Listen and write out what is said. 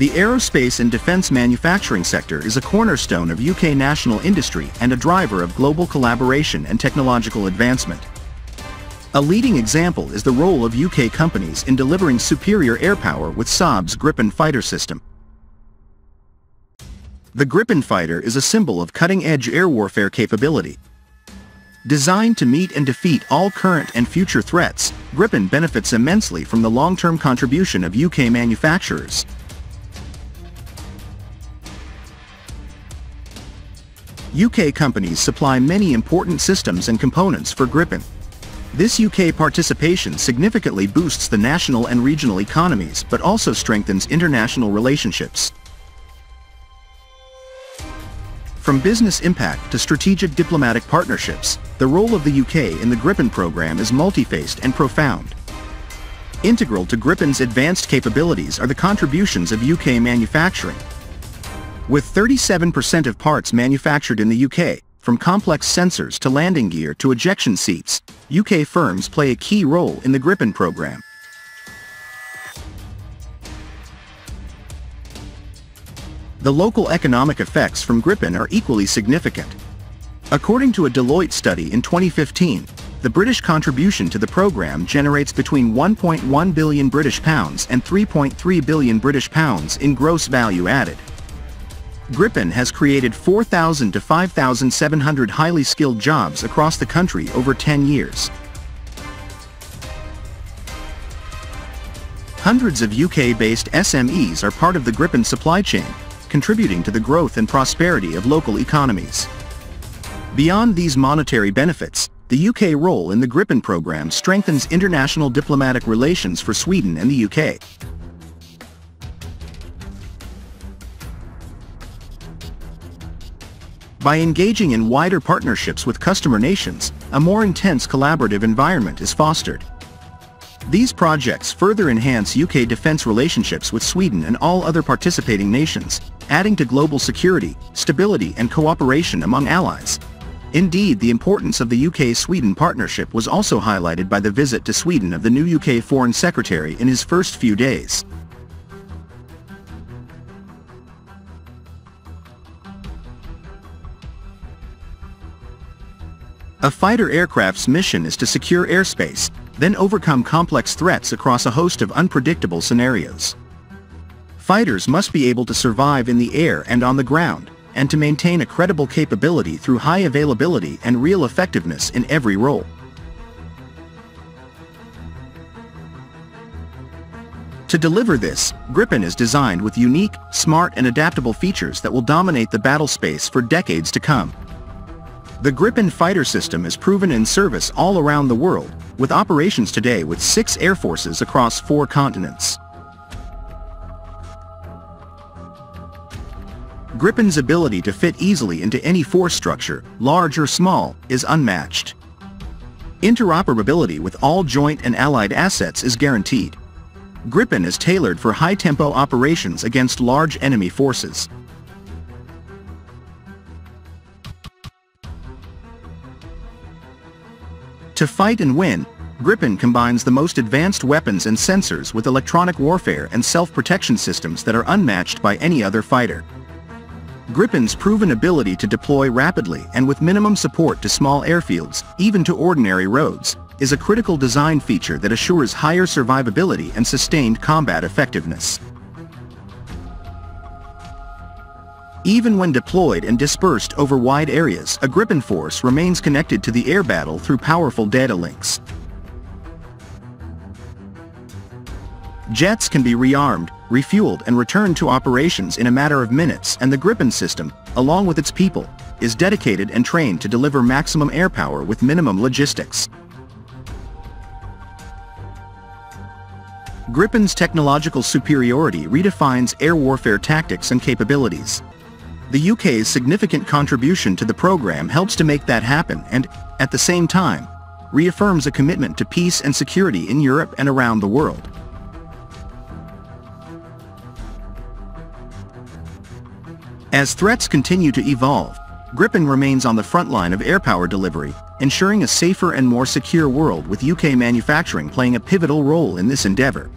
The aerospace and defense manufacturing sector is a cornerstone of UK national industry and a driver of global collaboration and technological advancement. A leading example is the role of UK companies in delivering superior air power with Saab's Gripen fighter system. The Gripen fighter is a symbol of cutting-edge air warfare capability. Designed to meet and defeat all current and future threats, Gripen benefits immensely from the long-term contribution of UK manufacturers. UK companies supply many important systems and components for Gripen. This UK participation significantly boosts the national and regional economies but also strengthens international relationships. From business impact to strategic diplomatic partnerships, the role of the UK in the Gripen program is multifaced and profound. Integral to Gripen's advanced capabilities are the contributions of UK manufacturing, with 37% of parts manufactured in the UK, from complex sensors to landing gear to ejection seats, UK firms play a key role in the Gripen program. The local economic effects from Gripen are equally significant. According to a Deloitte study in 2015, the British contribution to the program generates between 1.1 billion British pounds and 3.3 billion British pounds in gross value added. Gripen has created 4,000 to 5,700 highly skilled jobs across the country over 10 years. Hundreds of UK-based SMEs are part of the Gripen supply chain, contributing to the growth and prosperity of local economies. Beyond these monetary benefits, the UK role in the Gripen program strengthens international diplomatic relations for Sweden and the UK. By engaging in wider partnerships with customer nations, a more intense collaborative environment is fostered. These projects further enhance UK defence relationships with Sweden and all other participating nations, adding to global security, stability and cooperation among allies. Indeed, the importance of the UK-Sweden partnership was also highlighted by the visit to Sweden of the new UK Foreign Secretary in his first few days. A fighter aircraft's mission is to secure airspace, then overcome complex threats across a host of unpredictable scenarios. Fighters must be able to survive in the air and on the ground, and to maintain a credible capability through high availability and real effectiveness in every role. To deliver this, Gripen is designed with unique, smart and adaptable features that will dominate the battle space for decades to come. The Gripen fighter system is proven in service all around the world, with operations today with six air forces across four continents. Gripen's ability to fit easily into any force structure, large or small, is unmatched. Interoperability with all joint and allied assets is guaranteed. Gripen is tailored for high-tempo operations against large enemy forces. To fight and win, Gripen combines the most advanced weapons and sensors with electronic warfare and self-protection systems that are unmatched by any other fighter. Gripen's proven ability to deploy rapidly and with minimum support to small airfields, even to ordinary roads, is a critical design feature that assures higher survivability and sustained combat effectiveness. Even when deployed and dispersed over wide areas, a Gripen force remains connected to the air battle through powerful data links. Jets can be rearmed, refueled and returned to operations in a matter of minutes and the Gripen system, along with its people, is dedicated and trained to deliver maximum air power with minimum logistics. Gripen's technological superiority redefines air warfare tactics and capabilities. The UK's significant contribution to the program helps to make that happen and, at the same time, reaffirms a commitment to peace and security in Europe and around the world. As threats continue to evolve, Gripen remains on the front line of air power delivery, ensuring a safer and more secure world with UK manufacturing playing a pivotal role in this endeavour.